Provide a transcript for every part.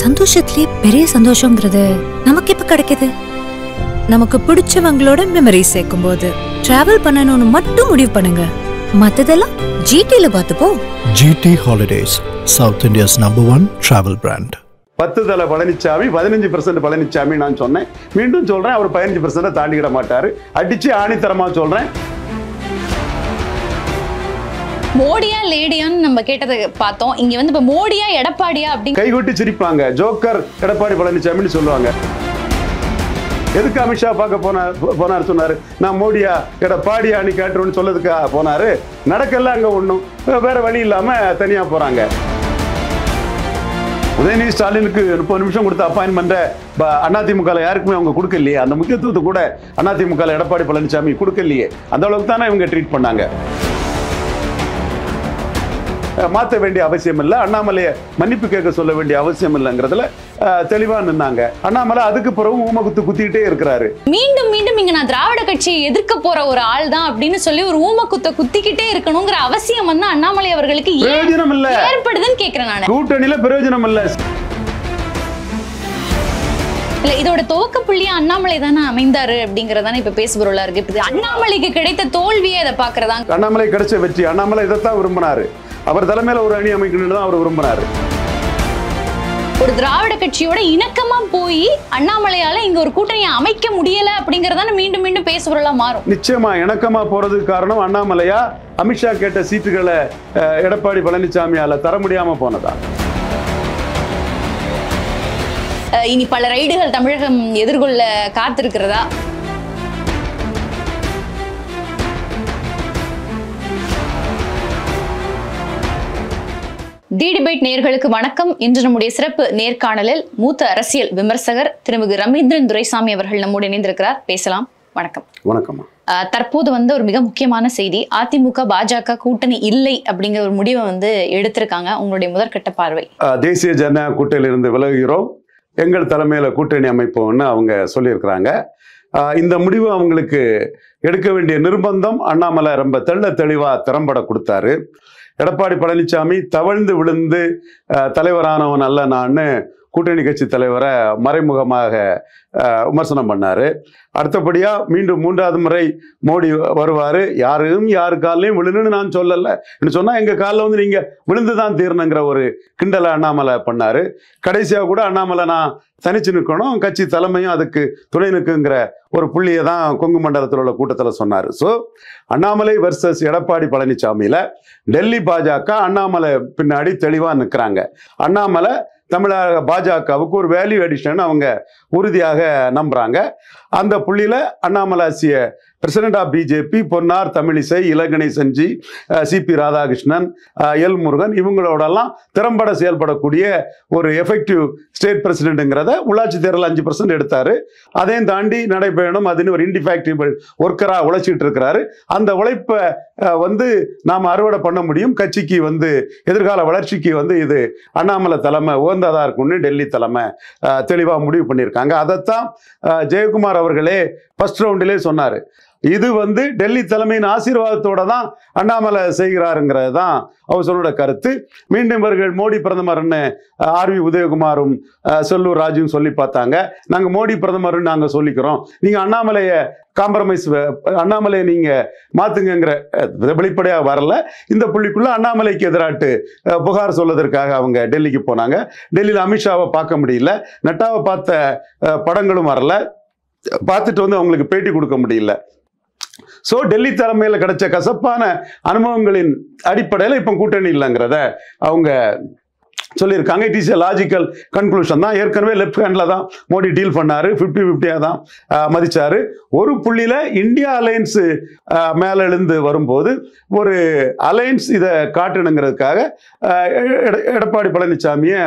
சந்தோஷத்திலே பெரிய சந்தோஷங்கிறது நமக்கு இப்ப கிடைக்குது? நமக்கு பிடிச்சவங்களோட மெமரி சேர்க்கும் போது டிராவல் பண்ணணும்னு மட்டும் முடிவு பண்ணுங்க. மத்ததெல்லாம் ஜிடில பார்த்துப்போம் GT Holidays, South India's number one travel brand. பத்து தலை பழனிசாமி பதினஞ்சு பர்சன்ட் பழனிசாமி நான் சொன்னேன். மீண்டும் சொல்றேன் அவர் பதினஞ்சு பர்சன்ட் தாண்டிக்கிட மாட்டாரு. அடிச்சு ஆணித்தரமா சொல்றேன். மோடியா லேடியான்னு நம்ம கேட்டதை பார்த்தோம். இங்க வந்து இப்ப மோடியா எடப்பாடியா அப்படின்னு கைகொட்டி சிரிப்பாங்க. ஜோக்கர் எடப்பாடி பழனிசாமின்னு சொல்லுவாங்க. எதுக்கு அமித்ஷா பார்க்க போனார் போனார் சொன்னாரு? நான் மோடியா எடப்பாடியா நீ கேட்டுருன்னு சொல்லதுக்கா போனாரு? நடக்கல அங்க ஒண்ணும். வேற வழி இல்லாம தனியா போறாங்க. உதயநிதி ஸ்டாலினுக்கு முப்பது நிமிஷம் கொடுத்த அப்பாயின்மெண்ட்டை அதிமுக யாருக்குமே அவங்க கொடுக்கலையே. அந்த முக்கியத்துவத்தை கூட அதிமுக எடப்பாடி பழனிசாமி கொடுக்கலையே. அந்த அளவுக்கு தானே இவங்க ட்ரீட் பண்ணாங்க. மாத்த வேண்டிய அவசியம் இல்லை அண்ணாமலையை மன்னிப்பு கேட்க சொல்ல வேண்டிய அவசியம் இல்லைங்கிறதுல தெளிவா நின்னாங்க. அண்ணாமலை அதுக்கு பிறகு ஊமகுத்து குத்திக்கிட்டே இருக்கிறாரு. மீண்டும் மீண்டும் இங்க நான் திராவிட கட்சியை எதிர்க்க போற ஒரு ஆள் தான் அப்படின்னு சொல்லி ஒரு ஊமக்குத்த குத்திக்கிட்டே இருக்கணுங்கிற அவசியம் வந்து அண்ணாமலை அவர்களுக்கு பிரயோஜனம் இல்ல. ஏற்படுதுன்னு கேக்குறேன் நானு. கூட்டணியில பிரயோஜனம் இல்ல. இல்ல இதோட துவக்க புள்ளியா அண்ணாமலை தானே அமைந்தாரு அப்படிங்கறதானே இப்ப பேசுபொருளா இருக்கு. அண்ணாமலைக்கு கிடைத்த தோல்வியே இதை பாக்குறதா அண்ணாமலை கிடைச்ச வெற்றி. அண்ணாமலை இதைத்தான் விரும்பினாரு. அவர் தலைமையில ஒரு அணி அமைக்கணும்னு தான் அவர் விரும்பினாரு ஒரு திராவிட கட்சியோட இணக்கமா போய் அண்ணாமலையால இங்க ஒரு கூட்டணியை அமைக்க முடியல அப்படிங்கறதானே மீண்டும் மீண்டும் பேசுபொருளா மாறும். நிச்சயமா இணக்கமா போறதுக்கு காரணம் அண்ணாமலையா? அமித்ஷா கேட்ட சீட்டுகளை எடப்பாடி பழனிசாமியால தர முடியாம போனதா? இனி பல ரைடுகள் தமிழகம் எதிர்கொள்ள காத்திருக்கிறதா? டி டிபேட் நேர்களுக்கு வணக்கம். இன்று நம்முடைய சிறப்பு நேர்காணலில் மூத்த அரசியல் விமர்சகர் திருமிகு ரவீந்திரன் துரைசாமி அவர்கள் நம்மோடு இணைந்திருக்கிறார். பேசலாம். வணக்கம். வணக்கம்மா. அஹ் தற்போது வந்து ஒரு மிக முக்கியமான செய்தி. அதிமுக பாஜக கூட்டணி இல்லை அப்படிங்கிற ஒரு முடிவை வந்து எடுத்திருக்காங்க. உங்களுடைய முதற்கட்ட பார்வை. தேசிய ஜன கூட்டணியிலிருந்து விலகுகிறோம். எங்கள் தலைமையில கூட்டணி அமைப்போம்னு அவங்க சொல்லியிருக்கிறாங்க. இந்த முடிவு அவங்களுக்கு எடுக்க வேண்டிய நிர்பந்தம் அண்ணாமலை ரொம்ப தெள்ள தெளிவா திறம்பட கொடுத்தாரு. எடப்பாடி பழனிசாமி தவழ்ந்து விழுந்து அஹ், தலைவரானவன் அல்ல நான். கூட்டணி கட்சி தலைவரை மறைமுகமாக விமர்சனம் பண்ணார். அடுத்தபடியாக மீண்டும் மூன்றாவது முறை மோடி வருவார். யாரும் யார் காலையும் விழுணுன்னு நான் சொல்லலை. என்ன சொன்னால் எங்கள் காலில் வந்து நீங்கள் விழுந்து தான் தீரணுங்கிற ஒரு கிண்டலை அண்ணாமலை பண்ணார். கடைசியாக கூட அண்ணாமலை நான் தனிச்சு நிற்கணும் கட்சி தலைமையும் அதுக்கு துணை நிற்குங்கிற ஒரு புள்ளியை தான் கொங்கு மண்டலத்தில் உள்ள கூட்டத்தில் சொன்னார். ஸோ அண்ணாமலை வர்சஸ் எடப்பாடி பழனிசாமியில் டெல்லி பாஜக அண்ணாமலை பின்னாடி தெளிவாக நிற்கிறாங்க அண்ணாமலை தமிழக பாஜகவுக்கு ஒரு வேல்யூ அடிஷன் அவங்க உறுதியாக நம்புகிறாங்க அந்த புள்ளியில அண்ணாமலை ஆசிய president of BJP Ponnar Tamilisai இலங்கனை செஞ்சி சிபி ராதாகிருஷ்ணன் எல் முருகன் இவங்களோடெல்லாம் திறம்பட செயல்படக்கூடிய ஒரு எஃபெக்டிவ் ஸ்டேட் பிரசிடென்ட்டுங்கிறத உள்ளாட்சி தேர்தல் அஞ்சு பர்சன்ட் எடுத்தாரு. அதையும் தாண்டி நடைபெறணும் அதுன்னு ஒரு இன்டிஃபேக்டிபிள் ஒர்க்கராக உழைச்சிட்டு இருக்கிறாரு. அந்த உழைப்பை வந்து நாம் அறுவடை பண்ண முடியும். கட்சிக்கு வந்து எதிர்கால வளர்ச்சிக்கு வந்து இது அண்ணாமலை தலைமை உகந்ததாக இருக்கும்னு டெல்லி தலைமை தெளிவாக முடிவு பண்ணியிருக்காங்க. அதைத்தான் ஜெயக்குமார் அவர்களே ஃபர்ஸ்ட் ரவுண்டிலே சொன்னார். இது வந்து டெல்லி தலைமையின் ஆசீர்வாதத்தோட தான் அண்ணாமலை செய்கிறாருங்கிறது தான் அவர் சொன்னோட கருத்து. மீண்டும் இவர்கள் மோடி பிரதமர்னு ஆர் வி உதயகுமாரும் செல்லூர் ராஜுவும் சொல்லி பார்த்தாங்க. நாங்கள் மோடி பிரதமர்னு நாங்கள் சொல்லிக்கிறோம். நீங்கள் அண்ணாமலையை காம்ப்ரமைஸ் அண்ணாமலையை நீங்கள் மாத்துங்கங்கிற வெளிப்படையாக வரல. இந்த புள்ளிக்குள்ளே அண்ணாமலைக்கு எதிராட்டு புகார் சொல்வதற்காக அவங்க டெல்லிக்கு போனாங்க. டெல்லியில் அமித்ஷாவை பார்க்க முடியல. நட்டாவை பார்த்த படங்களும் வரல. பார்த்துட்டு வந்து அவங்களுக்கு பேட்டி கொடுக்க முடியல. ஸோ டெல்லி தலைமையில் கிடைச்ச கசப்பான அனுபவங்களின் அடிப்படையில் இப்போ கூட்டணி இல்லைங்கிறத அவங்க சொல்லியிருக்காங்க. It is a logical conclusion தான். ஏற்கனவே லெஃப்ட் ஹேண்டில் தான் மோடி டீல் பண்ணார். ஃபிஃப்டி ஃபிஃப்டியாக தான் மதித்தார் ஒரு புள்ளியில் இந்தியா அலையன்ஸு மேலே எழுந்து வரும்போது ஒரு அலையன்ஸ் இதை காட்டணுங்கிறதுக்காக எடப்பாடி பழனிசாமியை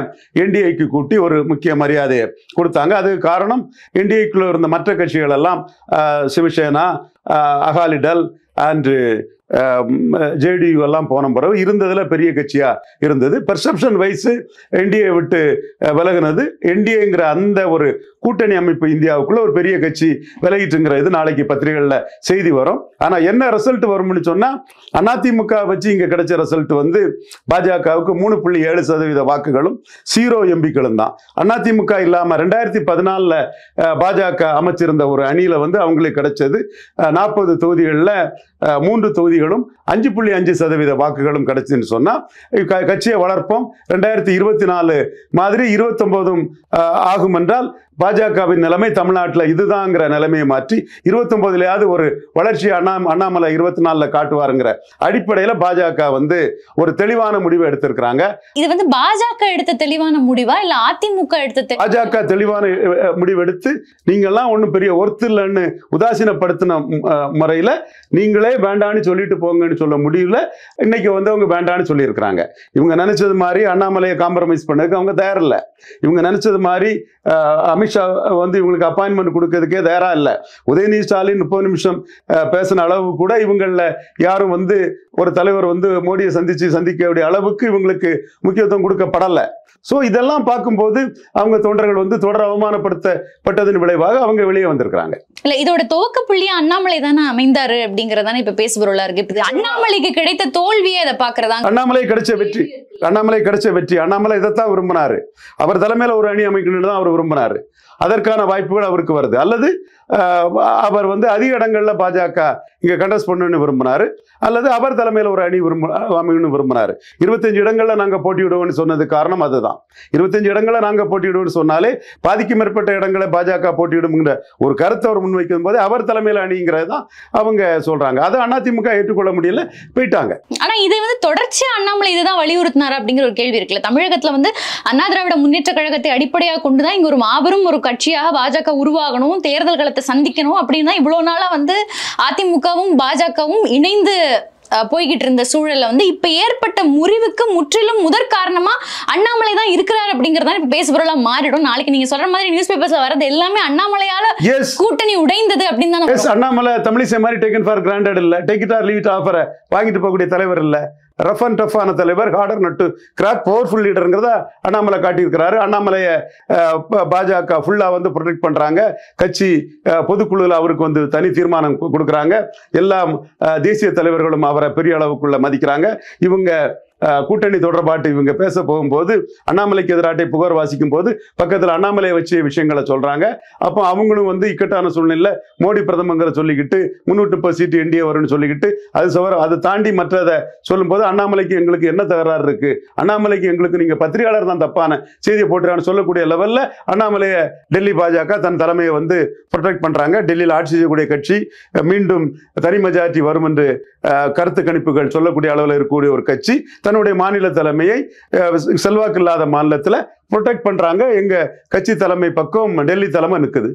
என்டிஏக்கு கூட்டி ஒரு முக்கிய மரியாதையை கொடுத்தாங்க. அதுக்கு காரணம் என்டிஏக்குள்ளே இருந்த மற்ற கட்சிகள் எல்லாம் சிவசேனா அகாலிடல் அண்டு ஜேடியு எல்லாம் போன பிறகு இருந்ததுல பெரிய கட்சியா இருந்தது. பெர்செப்ஷன் வைஸ் என்டிஏ விட்டு விலகினது. என்டிஏங்கிற அந்த ஒரு கூட்டணி அமைப்பு இந்தியாவுக்குள்ள ஒரு பெரிய கட்சி விலகிட்டுங்கிற இது நாளைக்கு பத்திரிகைகளில் செய்தி வரும். ஆனா என்ன ரிசல்ட் வரும்னு சொன்னா அதிமுக வச்சு இங்க கிடைச்ச ரிசல்ட் வந்து பாஜகவுக்கு மூணு புள்ளி ஏழு சதவீத வாக்குகளும் சீரோ எம்பிக்களும் தான். அதிமுக இல்லாம ரெண்டாயிரத்தி பதினாலில் பாஜக அமைச்சிருந்த ஒரு அணியில வந்து அவங்களுக்கு கிடைச்சது நாற்பது தொகுதிகளில் மூன்று தொகுதி தொகுதிகளும் அஞ்சு புள்ளி அஞ்சு சதவீத வாக்குகளும் கிடைச்சுன்னு சொன்னா கட்சியை வளர்ப்போம். ரெண்டாயிரத்தி இருபத்தி நாலு மாதிரி இருபத்தொம்போதும் ஆகும் என்றால் பாஜகவின் நிலைமை தமிழ்நாட்டில் இதுதாங்கிற நிலைமையை மாற்றி இருபத்தொன்பதுலயாவது ஒரு வளர்ச்சி அண்ணா அண்ணாமலை இருபத்தி நாலுல காட்டுவாருங்கிற அடிப்படையில் பாஜக வந்து ஒரு தெளிவான முடிவை எடுத்திருக்கிறாங்க. இது வந்து பாஜக எடுத்த தெளிவான முடிவா? இல்ல அதிமுக எடுத்த பாஜக தெளிவான அஹ், அஹ், முடிவெடுத்து நீங்கெல்லாம் ஒன்றும் பெரிய ஒர்த்து இல்லைன்னு உதாசீனப்படுத்தின முறையில நீங்களே வேண்டான்னு சொல்லிட்டு போங்கன்னு சொல்ல முடியல இன்னைக்கு வந்து அவங்க வேண்டான்னு சொல்லியிருக்கிறாங்க. இவங்க நினைச்சது மாதிரி அண்ணாமலையை காம்ப்ரமைஸ் பண்ணதுக்கு அவங்க தயாரில்லை. இவங்க நினைச்சது மாதிரி அமித்ஷா வந்து இவங்களுக்கு அப்பாயின்மெண்ட் கொடுக்கறதுக்கே தயாரா இல்லை. உதயநிதி ஸ்டாலின் முப்பது நிமிஷம் பேசின அளவு கூட இவங்களில் யாரும் வந்து ஒரு தலைவர் வந்து மோடியை சந்திச்சு சந்திக்க வேண்டிய அளவுக்கு இவங்களுக்கு முக்கியத்துவம் கொடுக்கப்படலை. ஸோ இதெல்லாம் பார்க்கும்போது அவங்க தொண்டர்கள் வந்து தொடர் அவமானப்படுத்தப்பட்டதன் விளைவாக அவங்க வெளியே வந்திருக்கிறாங்க. இல்ல இதோட துவக்க புள்ளியா அண்ணாமலை தானே அமைந்தாரு அப்படிங்கறதானே இப்ப பேசுபொருளா இருக்கு. இப்ப அண்ணாமலைக்கு கிடைத்த தோல்வியை அதை பாக்குறதா அண்ணாமலை கிடைச்ச வெற்றி. அண்ணாமலை கிடைச்ச வெற்றி. அண்ணாமலை இதைத்தான் விரும்பினாரு. அவர் தலைமையில ஒரு அணி அமைக்கணும்னு தான் அவர் விரும்பினாரு. அதற்கான வாய்ப்புகள் அவருக்கு வருது. அல்லது அவர் வந்து அதிக இடங்கள்ல பாஜக இங்க கண்டஸ்ட் பண்ணணும்னு விரும்பினார். அல்லது அவர் தலைமையில ஒரு அணி விரும்ப அமையணும்னு விரும்பினார். இருபத்தஞ்சு இடங்கள்ல நாங்க போட்டியிடுவோம்னு சொன்னது காரணம் அதுதான். இருபத்தஞ்சு இடங்களில் நாங்க போட்டியிடுவோம்னு சொன்னாலே பாதிக்கும் மேற்பட்ட இடங்களை பாஜக போட்டியிடுங்கிற ஒரு கருத்தை அவர் முன்வைக்கும் போது அவர் தலைமையில அணிங்கிறது தான் அவங்க சொல்றாங்க. அதை அதிமுக ஏற்றுக்கொள்ள முடியல போயிட்டாங்க. ஆனா இதை வந்து தொடர்ச்சியாக அண்ணாமலை இதுதான் வலியுறுத்தினார் அப்படிங்கிற ஒரு கேள்வி இருக்குல்ல. தமிழகத்தில் வந்து அண்ணா திராவிட முன்னேற்ற கழகத்தை அடிப்படையாக கொண்டு தான் இங்க ஒரு மாபெரும் ஒரு கட்சியாக பாஜக உருவாகணும் தேர்தல் களத்தை சந்திக்கணும் அப்படின்னு தான் இவ்வளவு நாளா வந்து அதிமுகவும் பாஜகவும் இணைந்து போய்கிட்டு இருந்த சூழல்ல வந்து இப்ப ஏற்பட்ட முறிவுக்கு முற்றிலும் முதற் காரணமா அண்ணாமலை தான் இருக்கிறார் அப்படிங்கறத இப்ப பேசுபொருளா மாறிடும். நாளைக்கு நீங்க சொல்ற மாதிரி நியூஸ் பேப்பர்ஸ்ல வர்றது எல்லாமே அண்ணாமலையால கூட்டணி உடைந்தது அப்படின்னு தான் அண்ணாமலை தமிழிசை மாதிரி டேக்கன் ஃபார் கிராண்டட் இல்ல. டேக் இட் ஆர் லீவ் ஆஃபரை வாங்கிட்டு போகக்கூடிய தலைவர் இல்ல. ரஃப் அண்ட் டஃப்பான தலைவர் ஹார்டர் நட்டு கிராக் பவர்ஃபுல் லீடருங்கிறத அண்ணாமலை காட்டியிருக்கிறாரு. அண்ணாமலையை பாஜக ஃபுல்லாக வந்து ப்ரொடெக்ட் பண்ணுறாங்க கட்சி பொதுக்குழுவில் அவருக்கு வந்து தனி தீர்மானம் கொடுக்குறாங்க. எல்லா தேசிய தலைவர்களும் அவரை பெரிய அளவுக்குள்ள மதிக்கிறாங்க. இவங்க கூட்டணி தொடர்பாட்டு இவங்க பேச போகும்போது அண்ணாமலைக்கு எதிராட்டை புகார் வாசிக்கும் போது பக்கத்தில் அண்ணாமலையை வச்சு விஷயங்களை சொல்றாங்க. அப்போ அவங்களும் வந்து இக்கட்டான சூழ்நிலை மோடி பிரதமங்கிற சொல்லிக்கிட்டு முன்னூற்று முப்பது சீட்டு என்டிஏ வரும்னு சொல்லிக்கிட்டு அது சவர அதை தாண்டி மற்றதை சொல்லும்போது அண்ணாமலைக்கு எங்களுக்கு என்ன தகராறு இருக்கு? அண்ணாமலைக்கு எங்களுக்கு நீங்க பத்திரிகையாளர் தான் தப்பான செய்தியை போட்டுறான்னு சொல்லக்கூடிய லெவல்ல அண்ணாமலையை டெல்லி பாஜக தன் தலைமையை வந்து ப்ரொடெக்ட் பண்றாங்க. டெல்லியில் ஆட்சி செய்யக்கூடிய கட்சி மீண்டும் தனி மெஜாரிட்டி வரும் என்று கருத்து கணிப்புகள் சொல்லக்கூடிய அளவில் இருக்கக்கூடிய ஒரு கட்சி. தன்னுடைய மாநில தலைமையை செல்வாக்கு இல்லாத மாநிலத்தில் ப்ரொடெக்ட் பண்றாங்க. எங்க கட்சி தலைமை பக்கம் டெல்லி தலைமை நிற்குது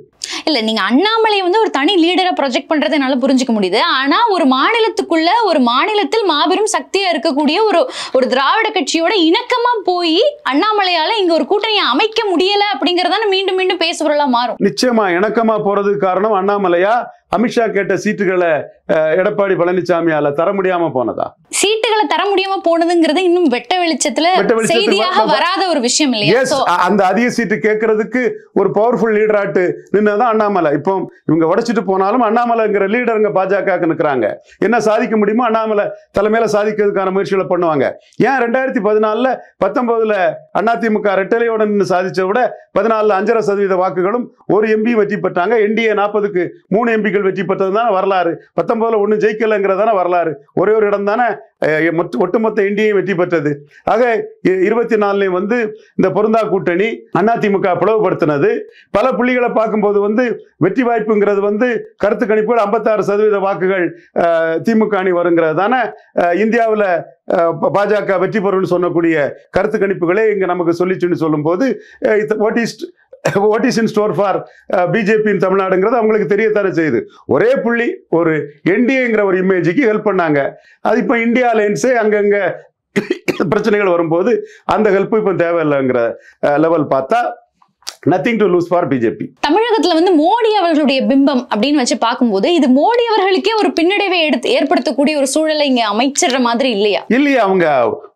இல்ல நீங்க அண்ணாமலை வந்து ஒரு தனி லீடரை ப்ரொஜெக்ட் பண்றதை என்னால புரிஞ்சுக்க முடியுது. ஆனா ஒரு மாநிலத்துக்குள்ள ஒரு மாநிலத்தில் மாபெரும் சக்தியா இருக்கக்கூடிய ஒரு ஒரு திராவிட கட்சியோட இணக்கமா போய் அண்ணாமலையால இங்க ஒரு கூட்டணியை அமைக்க முடியல அப்படிங்கறதான மீண்டும் மீண்டும் பேசுபொருளா மாறும். நிச்சயமா இணக்கமா போறதுக்கு காரணம் அண்ணாமலையா? அமித்ஷா கேட்ட சீட்டுகளை எடப்பாடி பழனிசாமியால தர முடியாம போனதா? சீட்டுகளை தர முடியாம போனதுங்கிறது இன்னும் வெட்ட வெளிச்சத்துல செய்தியாக வராத ஒரு விஷயம் இல்லையா? அந்த அதிக சீட்டு கேட்கறதுக்கு ஒரு பவர்ஃபுல் லீடராட்டு நின்னதான் அண்ணாமலை. இப்போ இவங்க உடைச்சிட்டு போனாலும் அண்ணாமலைங்கிற லீடருங்க பாஜக நிற்கிறாங்க என்ன சாதிக்க முடியுமோ அண்ணாமலை தலைமையில சாதிக்கிறதுக்கான முயற்சிகளை பண்ணுவாங்க. ஏன் ரெண்டாயிரத்தி பதினாலுல பத்தொன்பதுல அதிமுக ரெட்டலையோட நின்று சாதிச்ச விட பதினாலுல அஞ்சரை சதவீத வாக்குகளும் ஒரு எம்பி வெற்றி பெற்றாங்க. என்டிஏ நாற்பதுக்கு மூணு எம்பிக்கள் வெற்றி பெற்றது தானே வரலாறு? பத்தொன்பதுல ஒன்றும் ஜெயிக்கலைங்கிறதான வரலாறு? ஒரே ஒரு இடம் தானே ஒட்டுமொத்த என்டிஏ வெற்றி பெற்றது. ஆக இருபத்தி நாலுலையும் வந்து இந்த பொருந்தா கூட்டணி அதிமுக பிளவுபடுத்தினது. பல புள்ளிகளை பார்க்கும்போது வந்து வெற்றி வாய்ப்புங்கிறது வந்து கருத்து கணிப்புகள் ஐம்பத்தாறு சதவீத வாக்குகள் திமுக அணி வருங்கிறது தானே இந்தியாவில் பாஜக வெற்றி பெறும்னு சொல்லக்கூடிய கருத்து கணிப்புகளே இங்கே நமக்கு சொல்லிச்சுன்னு சொல்லும்போது what is what is in store for பிஜேபியின் தமிழ்நாடுங்கிறது அவங்களுக்கு தெரியத்தானே செய்யுது. ஒரே புள்ளி ஒரு என்டிஏங்கிற ஒரு இமேஜுக்கு ஹெல்ப் பண்ணாங்க. அது இப்போ இந்தியா லைன்ஸே அங்கங்க பிரச்சனைகள் வரும்போது அந்த ஹெல்ப் இப்போ தேவையில்லைங்கிற லெவல் பார்த்தா nothing to lose for BJP தமிழகத்துல வந்து மோடி அவர்களுடைய பிம்பம் அப்படின்னு வச்சு பார்க்கும்போது இது மோடி அவர்களுக்கே ஒரு பின்னடைவை எடுத்து ஏற்படுத்தக்கூடிய ஒரு சூழலை இங்க அமைச்சிடுற மாதிரி இல்லையா? இல்லையே அவங்க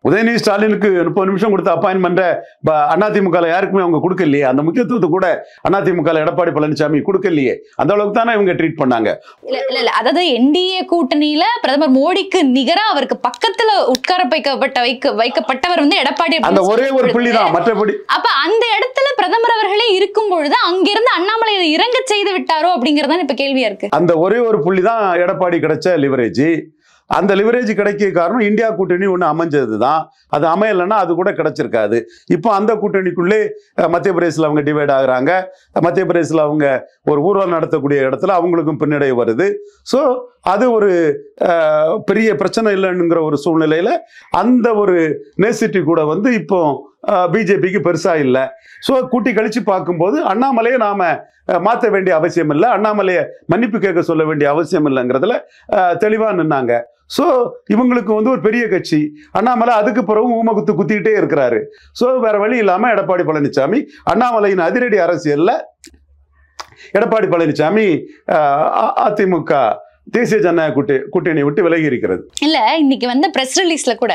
உதயநிதி ஸ்டாலினுக்கு முப்பது நிமிஷம் கொடுத்த அப்பாயின்மெண்ட்டை அதிமுக யாருக்குமே அவங்க கொடுக்கலையே. அந்த முக்கியத்துவத்தை கூட அதிமுக எடப்பாடி பழனிசாமி கொடுக்கலையே. அந்த அளவுக்கு தானே இவங்க ட்ரீட் பண்ணாங்க. இல்ல இல்ல இல்ல. அதாவது என்டிஏ கூட்டணியில பிரதமர் மோடிக்கு நிகரா அவருக்கு பக்கத்துல உட்கார வைக்கப்பட்ட வைக்க வைக்கப்பட்டவர் வந்து எடப்பாடி அந்த ஒரே ஒரு புள்ளி தான். மற்றபடி அப்ப அந்த இடத்துல பிரதமர் அவர்களே இருக்கும் பொழுது அங்கிருந்து அண்ணாமலை இறங்க செய்து விட்டாரோ அப்படிங்கறதான் இப்ப கேள்வியா இருக்கு. அந்த ஒரே ஒரு புள்ளி தான் எடப்பாடி கிடைச்ச லிவரேஜ் அந்த லிவரேஜ் கிடைக்க காரணம் இந்தியா கூட்டணி ஒன்று அமைஞ்சது தான் அது அமையலைன்னா அது கூட கிடைச்சிருக்காது. இப்போ அந்த கூட்டணிக்குள்ளே மத்திய பிரதேசில் அவங்க டிவைட் ஆகுறாங்க. மத்திய பிரதேசில் அவங்க ஒரு ஊர்வலம் நடத்தக்கூடிய இடத்துல அவங்களுக்கும் பின்னடைவு வருது. ஸோ அது ஒரு பெரிய பிரச்சனை இல்லைங்கிற ஒரு சூழ்நிலையில் அந்த ஒரு நேசிட்டி கூட வந்து இப்போ பிஜேபிக்கு பெருசாக இல்லை ஸோ கூட்டி கழிச்சு பார்க்கும்போது அண்ணாமலையை நாம் மாற்ற வேண்டிய அவசியம் இல்லை அண்ணாமலையை மன்னிப்பு கேட்க சொல்ல வேண்டிய அவசியம் இல்லைங்கிறதுல தெளிவாக நின்னாங்க ஸோ இவங்களுக்கு வந்து ஒரு பெரிய கட்சி அண்ணாமலை அதுக்கு பிறகு ஊமகுத்து குத்திக்கிட்டே இருக்கிறாரு ஸோ வேற வழி இல்லாமல் எடப்பாடி பழனிசாமி அண்ணாமலையின் அதிரடி அரசியலில் எடப்பாடி பழனிசாமி அ- அதிமுக தேசிய ஜனநாயக கூட்டணி கூட்டணியை விட்டு விலகி இருக்கிறது. இல்ல இன்னைக்கு வந்த பிரஸ் ரிலீஸ்ல கூட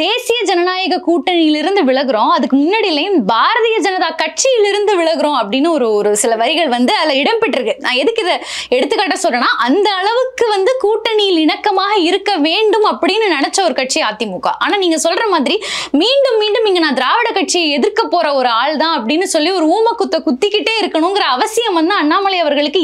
தேசிய ஜனநாயக கூட்டணியிலிருந்து விலகுறோம் அதுக்கு முன்னாடியிலையும் பாரதிய ஜனதா கட்சியிலிருந்து விலகுறோம் அப்படின்னு ஒரு ஒரு சில வரிகள் வந்து அதுல இடம்பெற்றிருக்கு. நான் எதுக்கு இதை எடுத்துக்காட்ட சொல்றேன்னா அந்த அளவுக்கு வந்து கூட்டணியில் இணக்கமாக இருக்க வேண்டும் அப்படின்னு நினைச்ச ஒரு கட்சி அதிமுக. ஆனா நீங்க சொல்ற மாதிரி மீண்டும் மீண்டும் இங்க நான் திராவிட கட்சியை எதிர்க்க போற ஒரு ஆள் தான் அப்படின்னு சொல்லி ஒரு ஊமக்குத்த குத்திக்கிட்டே இருக்கணுங்கிற அவசியம் வந்து அண்ணாமலை அவர்களுக்கு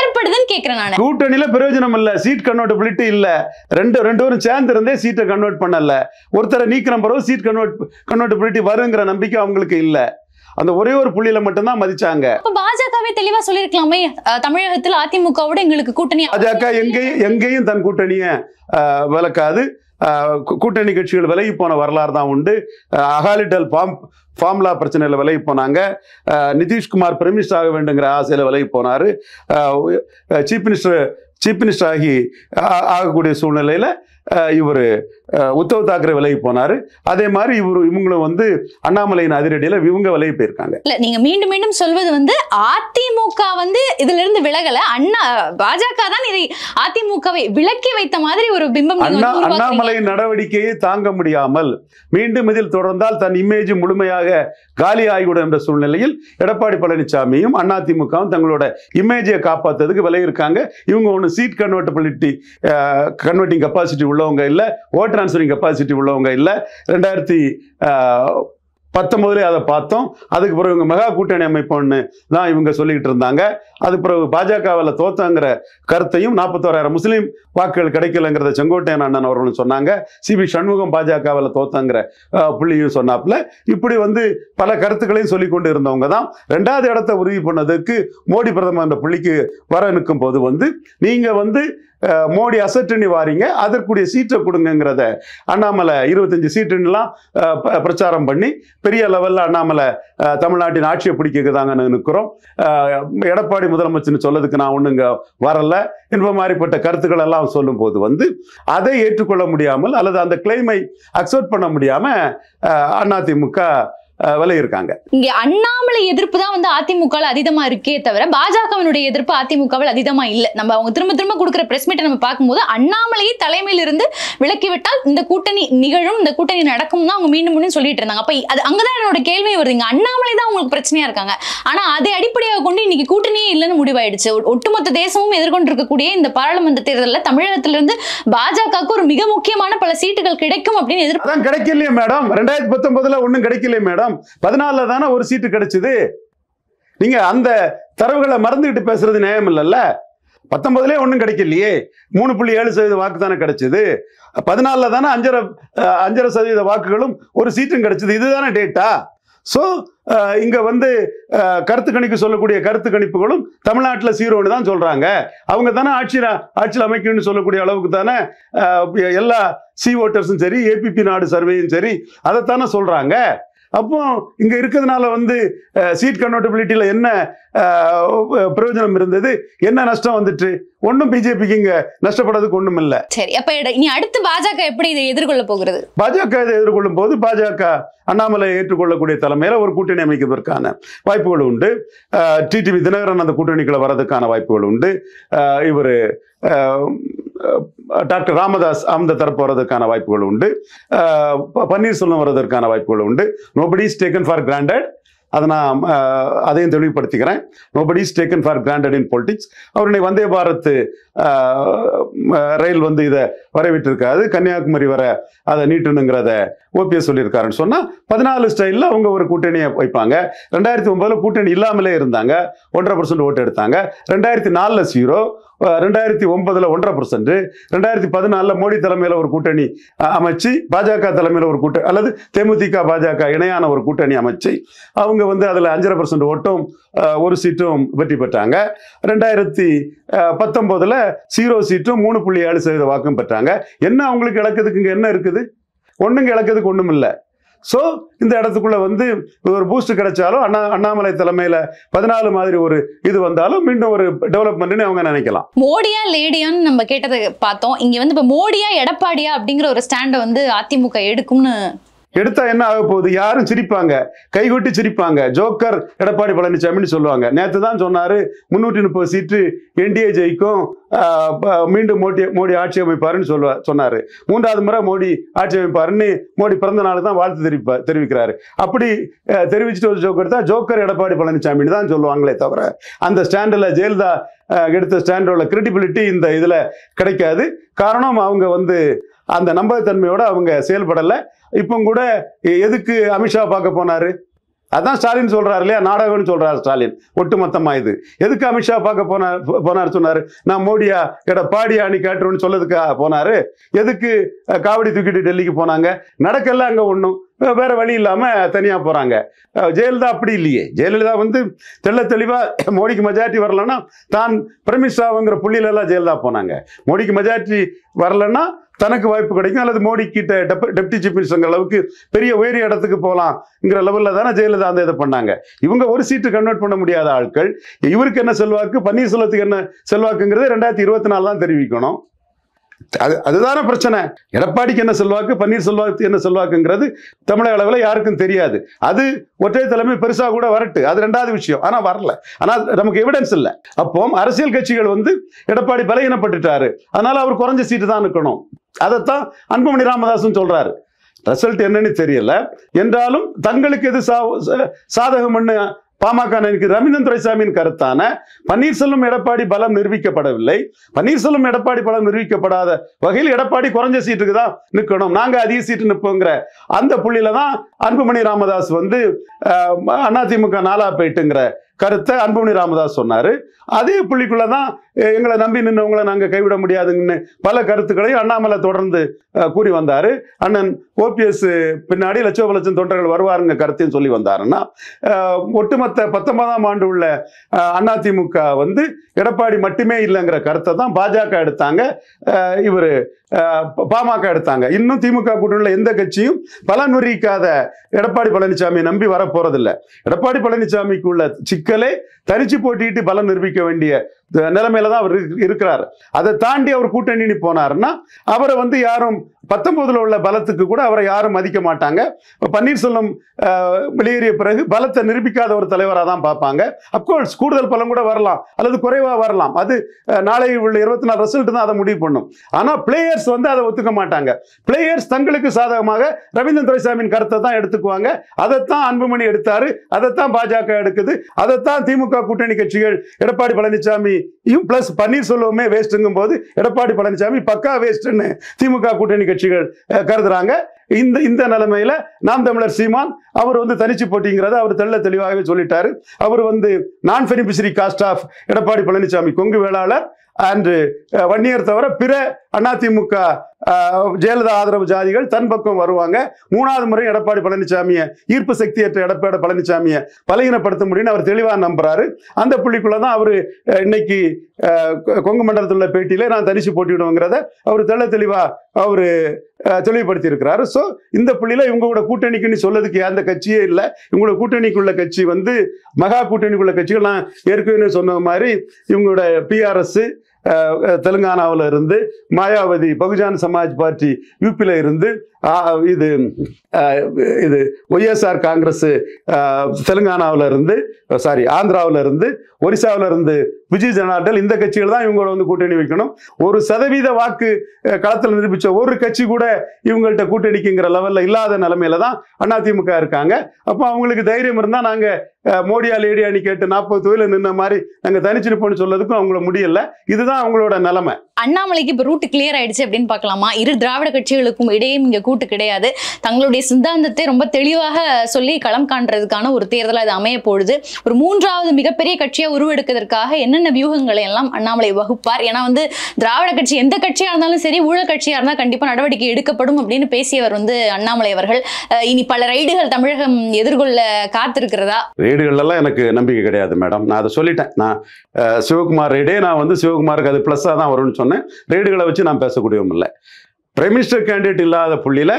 ஏற்படுதுன்னு கேக்குறேன் நான். கூட்டணியில பிரயோஜனம் இல்ல. சீட் கன்வெர்டபிலிட்டி இல்ல. ரெண்டு ரெண்டு பேரும் சேர்ந்து இருந்தே சீட்டை கன்வெர்ட் பண்ணல. ஒருத்தரை நீக்கிற பிறகு சீட் கன்வெர்ட் கன்வெர்டபிலிட்டி வருங்கிற நம்பிக்கை அவங்களுக்கு இல்ல. அந்த ஒரே ஒரு புள்ளியில மட்டும்தான் மதிச்சாங்க. பாஜகவே தெளிவா சொல்லிருக்கலாமே அஹ், தமிழகத்தில் அதிமுகவோட எங்களுக்கு கூட்டணி பாஜக எங்கேயும் எங்கேயும் தன் கூட்டணியை கூ- கூட்டணி கட்சிகள் விலகி போன வரலாறு தான் உண்டு. அகாலிடல் ஃபார்ம் ஃபார்முலா பிரச்சனையில் விலகி போனாங்க. நிதிஷ்குமார் பிரமிஸ்டர் ஆக வேண்டுங்கிற ஆசையில் விலகி போனார். சீஃப் மினிஸ்டர் சீஃப் மினிஸ்டர் ஆகி ஆகக்கூடிய சூழ்நிலையில் இவர் உத்தவ் தாக்கரே விலகி போனார். அதே மாதிரி இவர் இவங்களும் வந்து அண்ணாமலையின் அதிரடியில் இவங்க விலகி போயிருக்காங்க. இல்ல நீங்க மீண்டும் மீண்டும் சொல்வது வந்து அதிமுக வந்து இதுல இருந்து விலகல. அண்ணா பாஜக தான் இதை அதிமுகவை விலக்கி வைத்த மாதிரி ஒரு பிம்பம் அண்ணா. அண்ணாமலையின் நடவடிக்கையை தாங்க முடியாமல் மீண்டும் இதில் தொடர்ந்தால் தன் இமேஜ் முழுமையாக காலி ஆகிவிடும் என்ற சூழ்நிலையில் எடப்பாடி பழனிசாமியும் அதிமுகவும் தங்களோட இமேஜை காப்பாத்துறதுக்கு விலகி இருக்காங்க. இவங்க ஒன்று சீட் கன்வெர்டபிலிட்டி கன்வெர்ட்டிங் கெப்பாசிட்டி உள்ளவங்க இல்லை ஓட் டிரான்ஸ்ஃபரிங் கெப்பாசிட்டி உள்ளவங்க இல்லை. ரெண்டாயிரத்தி பத்தொன்பதுலேயே அதை பார்த்தோம். அதுக்கு பிறகு இவங்க மெகா கூட்டணி அமைப்புன்னு தான் இவங்க சொல்லிக்கிட்டு இருந்தாங்க. அது பிறகு பாஜகவில் தோத்தங்கிற கருத்தையும் நாற்பத்தோராயிரம் முஸ்லீம் வாக்குகள் கிடைக்கலங்கிறத செங்கோட்டையன் அண்ணன் அவர்களும் சொன்னாங்க. சிபி சண்முகம் பாஜகவில் தோத்தங்கிற புள்ளியும் சொன்னாப்புல. இப்படி வந்து பல கருத்துக்களையும் சொல்லி கொண்டு இருந்தவங்க தான். ரெண்டாவது இடத்த உறுதி பண்ணதுக்கு மோடி பிரதமர் என்ற புள்ளிக்கு வர நிற்கும் போது வந்து நீங்கள் வந்து மோடி அசட்டுன்னு வாரிங்க அதற்குரிய சீட்டை கொடுங்கங்கிறத அண்ணாமலை இருபத்தஞ்சு சீட்டுன்னெலாம் பிரச்சாரம் பண்ணி பெரிய லெவலில் அண்ணாமலை தமிழ்நாட்டின் ஆட்சியை பிடிக்கதாங்கன்னு நிற்கிறோம் எடப்பாடி முதலமைச்சர்னு சொல்லதுக்கு நான் ஒன்றுங்க வரலை. என்ப மாதிரிப்பட்ட கருத்துக்கள் எல்லாம் சொல்லும்போது வந்து அதை ஏற்றுக்கொள்ள முடியாமல் அல்லது அந்த கிளைமை அக்செப்ட் பண்ண முடியாமல் அதிமுக அஹ், விலகியிருக்காங்க. இங்க அண்ணாமலை எதிர்ப்பு தான் வந்து அதிமுக அதிகமா இருக்கே தவிர பாஜகவினுடைய எதிர்ப்பு அதிமுகவில் அதிகமா இல்ல. நம்ம அவங்க திரும்ப திரும்ப கொடுக்குற பிரஸ் மீட்டை நம்ம பார்க்கும்போது அண்ணாமலையை தலைமையில் இருந்து விலக்கி விட்டால் இந்த கூட்டணி நிகழும் இந்த கூட்டணி நடக்கும் தான் அவங்க மீண்டும் மீண்டும் சொல்லிட்டு இருந்தாங்க. அப்ப அது அங்கதான் என்னோட கேள்வி வருது. இங்க அண்ணாமலை தான் உங்களுக்கு பிரச்சனையா இருக்காங்க. ஆனா அதை அடிப்படையாக கொண்டு இன்னைக்கு கூட்டணியே இல்லைன்னு முடிவாயிடுச்சு. ஒட்டுமொத்த தேசமும் எதிர்கொண்டு இருக்கக்கூடிய இந்த பாராளுமன்ற தேர்தலில் தமிழகத்திலிருந்து பாஜகவுக்கு ஒரு மிக முக்கியமான பல சீட்டுகள் கிடைக்கும் அப்படின்னு எதிர்ப்பு கிடைக்கலையே மேடம். ரெண்டாயிரத்தி பத்தொன்பதுல ஒன்றும் கிடைக்கலையே மேடம். பதினாலுல தானே ஒரு சீட்டு கிடைச்சது? நீங்க அந்த தரவுகளை மறந்துக்கிட்டு பேசுறது நியாயம் இல்லைல்ல? பத்தொன்பதுலேயே ஒன்றும் கிடைக்கலையே. மூணு புள்ளி ஏழு சதவீத வாக்கு தானே கிடைச்சது. பதினாலில் தானே அஞ்சரை அஞ்சரை சதவீத வாக்குகளும் ஒரு சீட்டும் கிடைச்சது. இதுதானே டேட்டா ஸோ இங்கே வந்து கருத்து கணிப்பு சொல்லக்கூடிய கருத்து கணிப்புகளும் தமிழ்நாட்டில் சீரோன்னு தான் சொல்கிறாங்க அவங்க தானே ஆட்சியில் ஆட்சியில் அமைக்கணும்னு சொல்லக்கூடிய அளவுக்கு தானே எல்லா சி ஓட்டர்ஸும் சரி ஏபிபி நாடு சர்வேயும் சரி அதைத்தானே சொல்கிறாங்க அப்போ இங்க இருக்கிறதுனால வந்து சீட் கன்வெர்டபிலிட்டியில என்ன பிரயோஜனம் இருந்தது? என்ன நஷ்டம் வந்துட்டு? ஒன்றும் பிஜேபிக்கு இங்க நஷ்டப்படுறதுக்கு ஒண்ணும் இல்லை. சரி அப்ப இனி அடுத்து பாஜக எப்படி இதை எதிர்கொள்ள போகிறது? பாஜக இதை எதிர்கொள்ளும் போது பாஜக அண்ணாமலை ஏற்றுக்கொள்ளக்கூடிய தலைமையில ஒரு கூட்டணி அமைப்பதற்கான வாய்ப்புகள் உண்டு. டிடிவி தினகரன் அந்த கூட்டணிக்குள்ள வர்றதுக்கான வாய்ப்புகள் உண்டு. இவர் டாக்டர் ராமதாஸ் அந்த தரப்பு வர்றதுக்கான வாய்ப்புகள் உண்டு. பன்னீர்செல்வம் வர்றதற்கான வாய்ப்புகள் உண்டு. Nobody is taken for granted அதை நான் அதையும் தெளிவுபடுத்திக்கிறேன். Nobody is taken for granted in politics அவருடைய வந்தே பாரத் ரயில் வந்து இதை வரவிட்டிருக்காது கன்னியாகுமரி வர அதை நீட்டணுங்கிறத ஓபிஎஸ் சொல்லியிருக்காருன்னு சொன்னால் பதினாலு ஸ்டைலில் அவங்க ஒரு கூட்டணியை வைப்பாங்க. ரெண்டாயிரத்தி ஒன்பதுல கூட்டணி இல்லாமலே இருந்தாங்க. ஒன்றரை பர்சன்ட் ஓட்டு எடுத்தாங்க. ரெண்டாயிரத்தி நாலுல ஜீரோ ரெண்டாயிரத்தி ஒன்பதுல ஒன்றரை பர்சன்ட் ரெண்டாயிரத்தி பதினாலில் மோடி தலைமையில் ஒரு கூட்டணி அமைச்சு பாஜக தலைமையில் ஒரு கூட்டணி அல்லது தேமுதிக பாஜக இணையான ஒரு கூட்டணி அமைச்சு அவங்க வந்து அதுல அஞ்சரை பர்சன்ட் ஓட்டும் ஒரு சீட்டும் வெற்றி பெற்றாங்க. ரெண்டாயிரத்தி பத்தொம்போதில் பத்தொன்பதுல ஜீரோ சீட்டும் மூணு புள்ளி ஏழு சதவீத வாக்கும் பெற்றாங்க. என்ன அவங்களுக்கு இழக்கிறதுக்கு இங்க என்ன இருக்குது? ஒண்ணுங்க இழக்கிறதுக்கு ஒண்ணும் இல்லை. ஸோ இந்த இடத்துக்குள்ள வந்து ஒரு பூஸ்ட் கிடைச்சாலும் அண்ணா அண்ணாமலை தலைமையில பதினாலு மாதிரி ஒரு இது வந்தாலும் மீண்டும் ஒரு டெவலப்மெண்ட்னு அவங்க நினைக்கலாம். மோடியா லேடியான்னு நம்ம கேட்டதை பார்த்தோம். இங்க வந்து இப்போ மோடியா எடப்பாடியா அப்படிங்கிற ஒரு ஸ்டாண்டை வந்து அதிமுக எடுக்கும்னு எடுத்தா என்ன ஆக போகுது? யாரும் சிரிப்பாங்க. கைகொட்டி சிரிப்பாங்க. ஜோக்கர் எடப்பாடி பழனிசாமின்னு சொல்லுவாங்க. நேற்று தான் சொன்னாரு முன்னூற்றி முப்பது சீட்டு என்டிஏ ஜெயிக்கும். மீண்டும் மோடி மோடி ஆட்சி அமைப்பாருன்னு சொல்லுவா சொன்னாரு. மூன்றாவது முறை மோடி ஆட்சி அமைப்பாருன்னு மோடி பிறந்த நாள் தான் வாழ்த்து தெரிவிப்பா தெரிவிக்கிறாரு. அப்படி தெரிவிச்சுட்டு ஒரு ஜோக்கர் தான் ஜோக்கர் எடப்பாடி பழனிசாமின்னு தான் சொல்லுவாங்களே தவிர அந்த ஸ்டாண்டில் ஜெயலலிதா எடுத்த ஸ்டாண்டோட கிரெடிபிலிட்டி இந்த இதில் கிடைக்காது. காரணம் அவங்க வந்து அந்த நம்பகத்தன்மையோட அவங்க செயல்படலை. இப்போ கூட எதுக்கு அமித்ஷா பார்க்க போனாரு? அதான் ஸ்டாலின் சொல்றாரு இல்லையா? நாடகம்னு சொல்கிறார் ஸ்டாலின். ஒட்டுமொத்தமாக இது. எதுக்கு அமித்ஷா பார்க்க போனார் போனார் சொன்னாரு? நான் மோடியா எட பாடியா அணி காட்டுறோன்னு சொல்லதுக்கா போனாரு? எதுக்கு காவடி தூக்கிட்டு டெல்லிக்கு போனாங்க? நடக்கல அங்கே ஒன்றும் வேற வழி இல்லாம தனியா போறாங்க. ஜெயலலிதா அப்படி இல்லையே. ஜெயலலிதா வந்து தெள்ள தெளிவா மோடிக்கு மெஜாரிட்டி வரலன்னா தான் பிரமிஷாவுங்கிற புள்ளியில எல்லாம் ஜெயலலிதா போனாங்க. மோடிக்கு மெஜாரிட்டி வரலன்னா தனக்கு வாய்ப்பு கிடைக்கும். அல்லது மோடி கிட்ட டெப் டெப்டி சீஃப் மினிஸ்டர் அளவுக்கு பெரிய உயரிய இடத்துக்கு போகலாம்ங்கிற லெவலில் தானே ஜெயலலிதா அந்த இதை பண்ணாங்க. இவங்க ஒரு சீட்டு கன்வெர்ட் பண்ண முடியாத ஆட்கள். இவருக்கு என்ன செல்வாக்கு? பன்னீர்செல்வத்துக்கு என்ன செல்வாக்குங்கிறது ரெண்டாயிரத்தி இருபத்தி நாலு தான் தெரிவிக்கணும். அது அதுதானே பிரச்சனை. எடப்பாடிக்கு என்ன செல்வாக்கு பன்னீர்செல்வாக்கு என்ன செல்வாக்குங்கிறது தமிழக அளவில் யாருக்கும் தெரியாது. அது ஒற்றை தலைமை பெருசாக கூட வரட்டு. அது ரெண்டாவது விஷயம். ஆனா வரல. ஆனா நமக்கு எவிடன்ஸ் இல்லை. அப்போ அரசியல் கட்சிகள் வந்து எடப்பாடி பலகீனப்பட்டுட்டாரு. அதனால அவர் குறைஞ்ச சீட்டு தான் இருக்கணும் அதைத்தான் அன்புமணி ராமதாசும் சொல்றாரு. ரிசல்ட் என்னன்னு தெரியல. என்றாலும் தங்களுக்கு எது சா- சாதகம்னு பாமக நினைக்குது ரவீந்திரன் துரைசாமியின் கருத்தான பன்னீர்செல்வம் எடப்பாடி பலம் நிரூபிக்கப்படவில்லை. பன்னீர்செல்வம் எடப்பாடி பலம் நிரூபிக்கப்படாத வகையில் எடப்பாடி குறைஞ்ச சீட்டுக்கு தான் நிற்கணும் நாங்க அதிக சீட்டு நிற்போங்கிற அந்த புள்ளியில தான் அன்புமணி ராமதாஸ் வந்து அதிமுக நாளா போயிட்டுங்கிற கருத்தை அன்புமணி ராமதாஸ் சொன்னார். அதே புள்ளிக்குள்ளே தான் எங்களை நம்பி நின்றவங்களை நாங்கள் கைவிட முடியாதுங்கன்னு பல கருத்துக்களையும் அண்ணாமலை தொடர்ந்து கூறி வந்தாரு. அண்ணன் ஓபிஎஸ் பின்னாடி லட்சோப லட்சம் தொண்டர்கள் வருவாருங்க கருத்தையும் சொல்லி வந்தாருன்னா ஒட்டுமொத்த பத்தொன்பதாம் ஆண்டு உள்ள அஹ், அதிமுக வந்து எடப்பாடி மட்டுமே இல்லைங்கிற கருத்தை தான் பாஜக எடுத்தாங்க. இவர் பாமக எடுத்தாங்க. இன்னும் திமுக கூட்டணியில் எந்த கட்சியும் பலன் எடப்பாடி பழனிசாமி நம்பி வரப்போறதில்லை. எடப்பாடி பழனிசாமிக்கு உள்ள சிக்கலே தரிச்சு போட்டிட்டு பலம் நிரூபிக்க வேண்டிய நிலைமையில தான் அவர் இருக்கிறார். அதை தாண்டி அவர் கூட்டணி போனாருன்னா அவரை வந்து யாரும் பத்தொன்பதுல உள்ள பலத்துக்கு கூட அவரை யாரும் மதிக்க மாட்டாங்க. பன்னீர்செல்வம் வெளியேறிய பிறகு பலத்தை நிரூபிக்காத ஒரு தலைவராக தான் பார்ப்பாங்க. அப்கோர்ஸ் கூடுதல் பலம் கூட வரலாம் அல்லது குறைவா வரலாம். அது நாளை உள்ள இருபத்தி நாலு ரிசல்ட் தான் அதை முடிவு பண்ணும். ஆனா பிளேயர்ஸ் வந்து அதை ஒத்துக்க மாட்டாங்க. பிளேயர்ஸ் தங்களுக்கு சாதகமாக ரவீந்திரன் துரைசாமியின் கருத்தை தான் எடுத்துக்குவாங்க. அதைத்தான் அன்புமணி எடுத்தாரு அதைத்தான் பாஜக எடுக்குது அதைத்தான் திமுக கூட்டணி கட்சிகள் எடப்பாடி பழனிசாமியும் பிளஸ் பன்னீர்செல்வமே வேஸ்ட்டுங்கும் போது எடப்பாடி பழனிசாமி பக்கா வேஸ்ட்டுன்னு திமுக கூட்டணி கட்சிகள் கருதுறாங்க. இந்த இந்த நிலைமையில நாம் தமிழர் சீமான் அவர் வந்து தனிச்சு போட்டிங்கிறத அவர் தெள்ள தெளிவாகவே சொல்லிட்டாரு. அவர் வந்து நான் beneficiary caste of Edappadi Palaniswami Kongu Vellalar and Vanniyar தவிர பிற அதிமுக ஜெயலலிதா ஆதரவு ஜாதிகள் தன் பக்கம் வருவாங்க. மூணாவது முறை எடப்பாடி பழனிசாமியை ஈர்ப்பு சக்தியற்ற எடப்பாடி பழனிசாமியை பலகீனப்படுத்த முடியும்னு அவர் தெளிவாக நம்புறாரு. அந்த புள்ளிக்குள்ள தான் அவர் இன்னைக்கு கொங்கு மண்டலத்தில் உள்ள பேட்டியில நான் தனிச்சு போட்டிவிடுவோங்கிறத அவர் தெள்ள தெளிவாக அவர் தெளிவுபடுத்தி இருக்கிறாரு ஸோ இந்த புள்ளியில இவங்களோட கூட்டணிக்குன்னு சொல்லதுக்கு எந்த கட்சியே இல்லை. இவங்களோட கூட்டணிக்குள்ள கட்சி வந்து மகா கூட்டணிக்குள்ள கட்சிகள் நான் ஏற்கனவே சொன்ன மாதிரி இவங்களோட பிஆர்எஸ் தெலுங்கானாவில் இருந்து மாயாவதி பகுஜன் சமாஜ் பார்ட்டி யூபியில் இருந்து இது இது ஒய்எஸ்ஆர் காங்கிரஸ் தெலுங்கானாவில் இருந்து சாரி ஆந்திராவில் இருந்து ஒரிசாவில் இருந்து விஜய் ஜனதாதள் இந்த கட்சிகள் தான் இவங்களோட வந்து கூட்டணி வைக்கணும். ஒரு சதவீத வாக்கு களத்தில் நிரூபிச்ச ஒரு கட்சி கூட இவங்கள்ட்ட கூட்டணிக்குங்கிற லெவலில் இல்லாத நிலமையில தான் அதிமுக இருக்காங்க. அப்போ அவங்களுக்கு தைரியம் இருந்தால் நாங்கள் மோடியா லேடியானி கேட்டு நாற்பது தொழில நின்ன மாதிரி நாங்கள் தனிச்சு நிற்போம்னு சொல்லதுக்கும் அவங்கள முடியல. இதுதான் அவங்களோட நிலைமை. அண்ணாமலைக்கு இப்போ ரூட் கிளியர் ஆயிடுச்சு அப்படின்னு பார்க்கலாமா? இரு திராவிட கட்சிகளுக்கும் இடையே இங்கே கூட்டு கிடையாது. தங்களுடைய சித்தாந்தத்தை ரொம்ப தெளிவாக சொல்லி களம் காண்றதுக்கான ஒரு தேர்தலா இது அமைய போகுது. ஒரு மூன்றாவது மிகப்பெரிய கட்சியா உருவெடுக்கிறதுக்காக என்னென்ன வியூகங்களை எல்லாம் அண்ணாமலை வகுப்பார்? ஏன்னா வந்து திராவிட கட்சி எந்த கட்சியாக இருந்தாலும் சரி ஊழல் கட்சியாக இருந்தால் கண்டிப்பாக நடவடிக்கை எடுக்கப்படும் அப்படின்னு பேசியவர் வந்து அண்ணாமலை அவர்கள். இனி பல ரைடுகள் தமிழகம் எதிர்கொள்ள காத்திருக்கிறதா? ரைடுகள்லாம் எனக்கு நம்பிக்கை கிடையாது மேடம். நான் அதை சொல்லிட்டேன். நான் சிவகுமார் ரைடே நான் வந்து சிவகுமாருக்கு அது ப்ளஸ்ஸாக தான் வரும்னு சொன்னேன். சொன்னேன் ரேடுகளை வச்சு நான் பேசக்கூடியவும் இல்லை. பிரைம் மினிஸ்டர் கேண்டிடேட் இல்லாத புள்ளியில்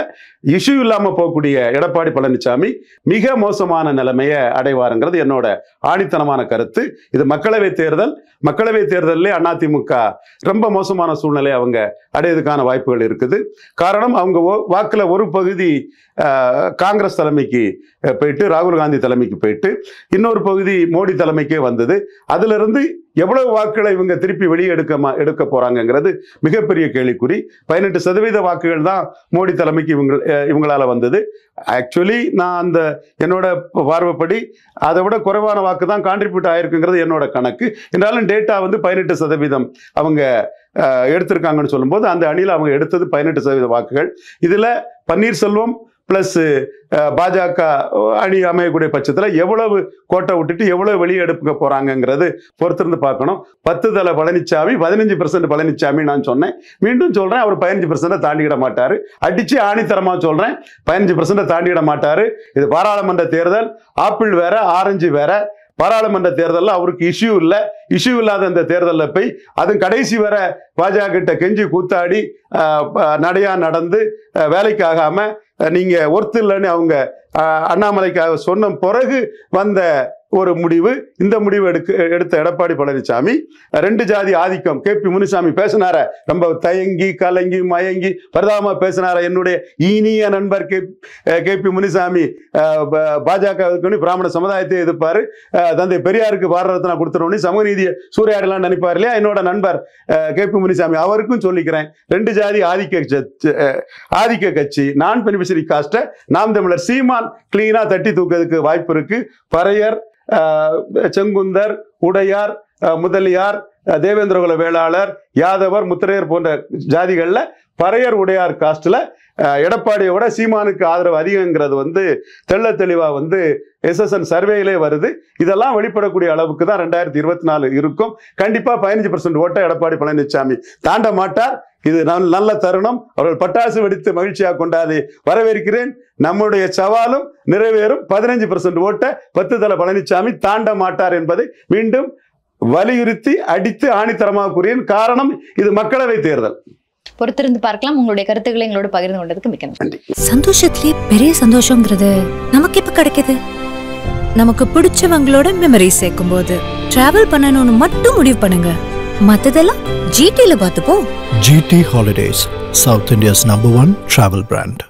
இஷ்யூ இல்லாமல் போகக்கூடிய எடப்பாடி பழனிசாமி மிக மோசமான நிலைமையை அடைவாருங்கிறது என்னோட ஆணித்தனமான கருத்து. இது மக்களவை தேர்தல். மக்களவை தேர்தலிலே அதிமுக ரொம்ப மோசமான சூழ்நிலை அவங்க அடையதுக்கான வாய்ப்புகள் இருக்குது. காரணம் அவங்க வாக்கில் ஒரு பகுதி காங்கிரஸ் தலைமைக்கு போயிட்டு ராகுல் காந்தி தலைமைக்கு போயிட்டு இன்னொரு பகுதி மோடி தலைமைக்கே வந்தது. அதுல இருந்து எவ்வளவு வாக்குகளை இவங்க திருப்பி வெளியே எடுக்க மா- எடுக்க போறாங்கங்கிறது மிகப்பெரிய கேள்விக்குறி. பதினெட்டு சதவீத வாக்குகள் தான் மோடி தலைமைக்கு இவங்க இவங்களால வந்தது. ஆக்சுவலி நான் அந்த என்னோட பார்வைப்படி அதை விட குறைவான வாக்கு தான் கான்ட்ரிபியூட் ஆயிருக்குங்கிறது என்னோட கணக்கு. என்றாலும் டேட்டா வந்து பதினெட்டு சதவீதம் அவங்க எடுத்திருக்காங்கன்னு சொல்லும்போது அந்த அணியில் அவங்க எடுத்தது பதினெட்டு சதவீத வாக்குகள். இதில் பன்னீர்செல்வம் பிளஸ் பாஜக அணி அமையக்கூடிய பட்சத்தில் எவ்வளவு கோட்டை விட்டுட்டு எவ்வளவு வெளியே எடுக்க போறாங்கிறது பொறுத்திருந்து பார்க்கணும். பத்து தலை பழனிசாமி பதினஞ்சு பர்சன்ட் பழனிசாமி நான் சொன்னேன். மீண்டும் சொல்றேன் அவர் பதினஞ்சு பர்சன்ட் தாண்டிட மாட்டாரு. அடிச்சு ஆணித்தரமா சொல்றேன் பதினஞ்சு பர்சன்ட் தாண்டிட மாட்டாரு. இது பாராளுமன்ற தேர்தல் ஆப்பிள் வேற ஆரஞ்சு வேற. பாராளுமன்ற தேர்தலில் அவருக்கு இஷ்யூ இல்லை. இஷ்யூ இல்லாத இந்த தேர்தலில் போய் அதுவும் கடைசி வர பாஜக கிட்ட கெஞ்சி கூத்தாடி நடையா நடந்து வேலைக்கு ஆகாமல் நீங்கள் ஒருத்தர் இல்லைன்னு அவங்க ஆஹ், அண்ணாமலைக்காக சொன்ன பிறகு வந்த ஒரு முடிவு இந்த முடிவு எடுக்க எடுத்த எடப்பாடி பழனிசாமி ரெண்டு ஜாதி ஆதிக்கம். கே பி முனுசாமி பேசினார ரொம்ப தயங்கி கலங்கி மயங்கி பரிதாபமா பேசினார என்னுடைய இனிய நண்பர் கே கே பி முனுசாமி. ஆஹ், பாஜக பிராமண சமுதாயத்தை எதிர்ப்பாரு. தந்தை பெரியாருக்கு பாரத ரத்னா கொடுத்துருவோம் சமூக நீதியை சூறையாடலாம் நினைப்பார் இல்லையா? என்னோட நண்பர் கே பி முனிசாமி. அவருக்கும் சொல்லிக்கிறேன் ரெண்டு ஜாதி ஆதிக்க ஆதிக்க கட்சி நான் பெனிஃபிஷரி காஸ்ட்டை நாம் தமிழர் சீமான் கிளீனா தட்டி தூக்கிறதுக்கு வாய்ப்பு இருக்கு. பறையர் செங்குந்தர் உடையார் முதலியார் தேவேந்திரகுல வேளாளர் யாதவர் முத்திரையர் போன்ற ஜாதிகள்ல பறையர் உடையார் காஸ்ட்ல அஹ், எடப்பாடியை விட சீமானுக்கு ஆதரவு அதிகங்கிறது வந்து தெள்ள தெளிவா வந்து எஸ்எஸ்என் சர்வேயிலே வருது. இதெல்லாம் வெளிப்படக்கூடிய அளவுக்கு தான் ரெண்டாயிரத்தி இருபத்தி நாலு இருக்கும். கண்டிப்பா பதினஞ்சு பர்சன்ட் ஓட்டை எடப்பாடி பழனிசாமி தாண்ட மாட்டார். இது நல்ல தருணம். அவர்கள் பட்டாசு வெடித்து மகிழ்ச்சியாக கொண்டாடி வரவேற்கிறேன். நம்முடைய சவாலும் நிறைவேறும். பதினஞ்சு பர்சன்ட் ஓட்டை பத்து தல பழனிசாமி தாண்ட மாட்டார் என்பதை மீண்டும் வலியுறுத்தி அடித்து ஆணித்தரமாக கூறியேன். காரணம் இது மக்களவை தேர்தல். பொறுத்திருந்து பார்க்கலாம். உங்களுடைய கருத்துக்களை எங்களோட பகிர்ந்து கொண்டதுக்கு மிக்க நன்றி. சந்தோஷத்திலே பெரிய சந்தோஷங்கிறது நமக்கு இப்ப கிடைக்குது? நமக்கு பிடிச்சவங்களோட மெமரி சேர்க்கும் போது டிராவல் பண்ணணும்னு மட்டும் முடிவு பண்ணுங்க. மத்ததெல்லாம் ஜிடில பார்த்துப்போம். GT Holidays, South India's number one travel brand.